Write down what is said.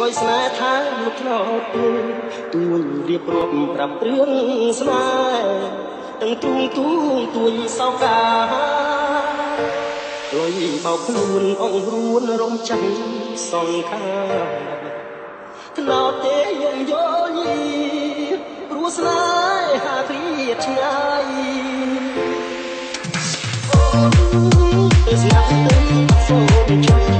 ឆ្លើយស្នេហ៍ថាលោកឆ្នោតទួយរៀបរាប់ប្រាប់រឿងស្នេហ៍ទាំងទូងទូងទួយសោកាលុយបោកខ្លួនអងរួនរំចាំសង្ខាថ្នោតទេយំយល់យីព្រោះស្នេហាគ្រៀតឆ្ងាយអូទៅស្ងាត់ទៅសូមជួយ